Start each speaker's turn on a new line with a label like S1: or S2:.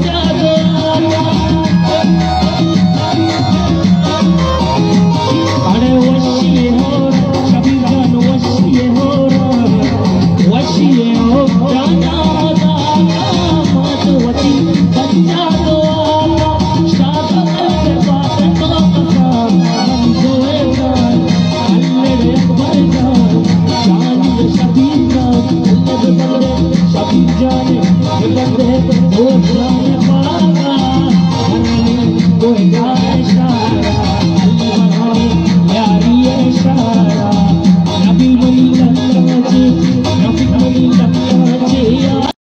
S1: Shut up, going on.